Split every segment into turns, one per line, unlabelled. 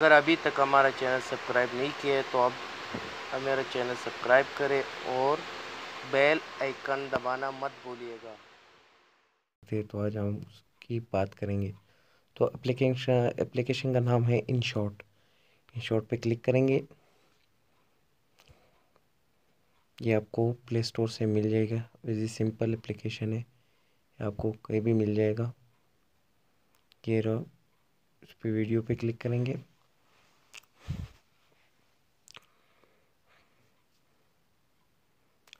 अगर अभी तक हमारा चैनल सब्सक्राइब नहीं किया है तो अब हमारा चैनल सब्सक्राइब करें और बेल आइकन दबाना मत भूलिएगा।
तो आज हम उसकी बात करेंगे। तो एप्लीकेशन एप्लीकेशन का नाम है इन शॉर्ट इन शॉर्ट पर क्लिक करेंगे। ये आपको प्ले स्टोर से मिल जाएगा। वेरी सिंपल एप्लीकेशन है। आपको कहीं भी मिल जाएगा। ये रहा उस पर वीडियो पे क्लिक करेंगे।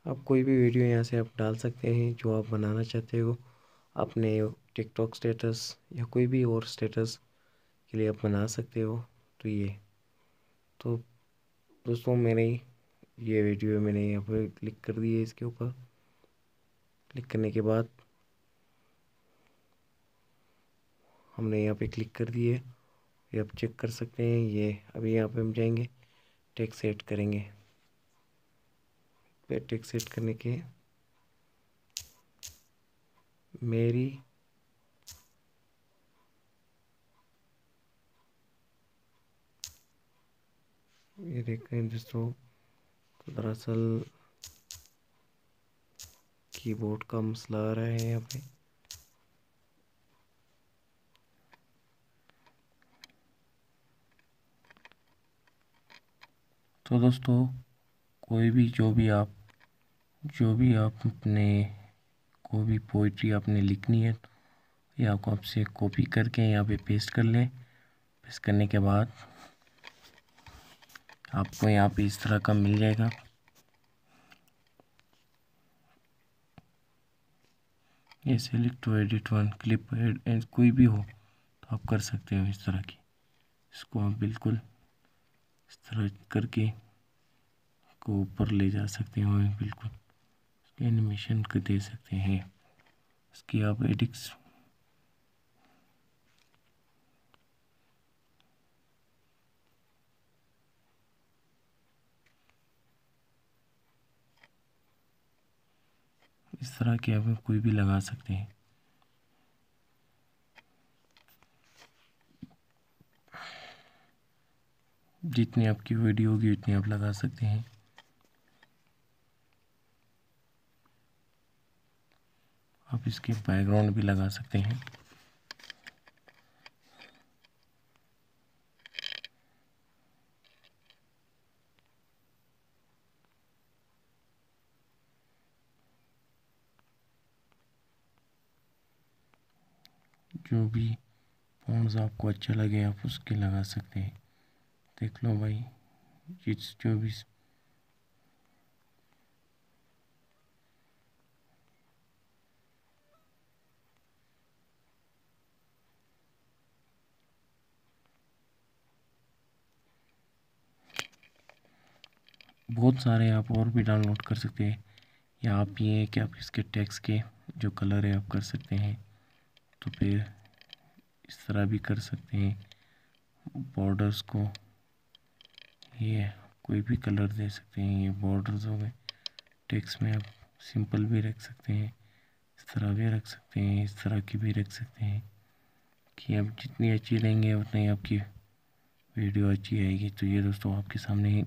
आप कोई भी वीडियो यहाँ से आप डाल सकते हैं जो आप बनाना चाहते हो, अपने टिकटॉक स्टेटस या कोई भी और स्टेटस के लिए आप बना सकते हो तो ये। तो दोस्तों, मैंने ये वीडियो मैंने यहाँ पर क्लिक कर दी है इसके ऊपर। क्लिक करने के बाद हमने यहाँ पे क्लिक कर दिए ये आप चेक कर सकते हैं, ये अभी यहाँ पे हम जाएँगे, टेक्स्ट सेट करेंगे। पे सेट करने के मेरी ये देखें दोस्तों, दरअसल कीबोर्ड का मसला आ रहा है यहाँ पे। तो दोस्तों, कोई भी जो भी आप जो भी आप अपने कोई भी पोइट्री आपने लिखनी है, ये आपको आपसे कॉपी करके यहाँ पे पेस्ट कर लें। पेस्ट करने के बाद आपको यहाँ पे इस तरह का मिल जाएगा। ये select to edit one clip add कोई भी हो तो आप कर सकते हो इस तरह की। इसको आप बिल्कुल इस तरह करके को ऊपर ले जा सकते हो, बिल्कुल। एनिमेशन को दे सकते हैं। इसकी आप एडिक्स इस तरह के आप कोई भी लगा सकते हैं। जितनी आपकी वीडियो होगी उतनी आप लगा सकते हैं। आप इसके बैकग्राउंड भी लगा सकते हैं। जो भी फोन्स आपको अच्छा लगे, आप उसके लगा सकते हैं। देख लो भाई जिस जो भी बहुत सारे आप और भी डाउनलोड कर सकते हैं। या आप ये कि आप इसके टैक्स के जो कलर है, आप कर सकते हैं। तो फिर इस तरह भी कर सकते हैं। बॉर्डर्स को ये कोई भी कलर दे सकते हैं, ये बॉर्डर्स हो गए। टेक्स में आप सिंपल भी रख सकते हैं, इस तरह भी रख सकते हैं, इस तरह की भी रख सकते हैं कि आप जितनी अच्छी रहेंगे, उतनी आपकी वीडियो अच्छी आएगी। तो ये दोस्तों आपके सामने ही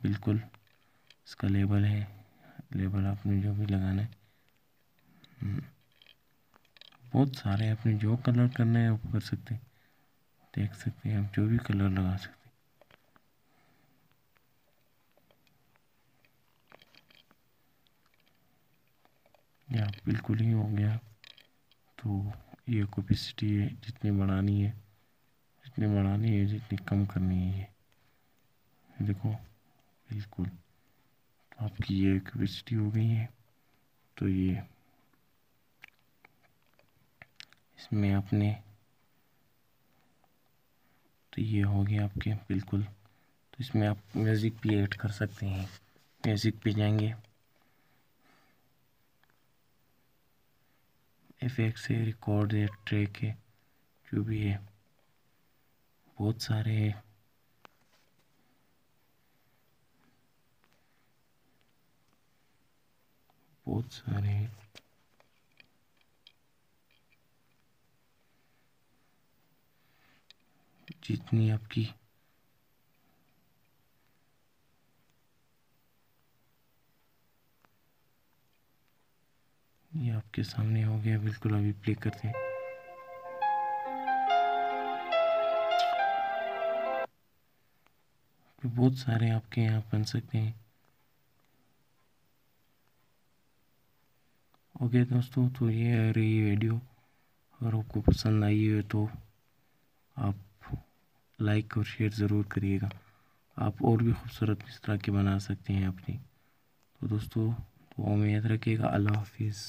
बिल्कुल इसका लेबल है। लेबल आपने जो भी लगाना है। हम्म, बहुत सारे आपने जो कलर करना है वो कर सकते हैं। देख सकते हैं आप जो भी कलर लगा सकते हैं। या बिल्कुल ही हो गया। तो ये कोपिसिटी है जितनी बढ़ानी है जितनी बढ़ानी है जितनी कम करनी है ये। देखो बिल्कुल। आपकी ये कैपेसिटी हो गई है तो ये इसमें आपने तो ये हो गया आपके, बिल्कुल। तो इसमें आप म्यूज़िक भी ऐड कर सकते हैं। म्यूज़िक पे जाएँगे। एफेक्ट्स है रिकॉर्ड है ट्रैक है, जो भी है। बहुत सारे बहुत सारे। जितनी आपकी ये आपके सामने हो गया, बिल्कुल अभी प्ले करते हैं। बहुत सारे आपके यहाँ बन सकते हैं। ओके दोस्तों तो ये रही वीडियो। अगर आपको पसंद आई है तो आप लाइक और शेयर ज़रूर करिएगा। आप और भी खूबसूरत इस तरह के बना सकते हैं अपनी। तो दोस्तों तो उम्मीद रखिएगा, अल्लाह हाफिज़।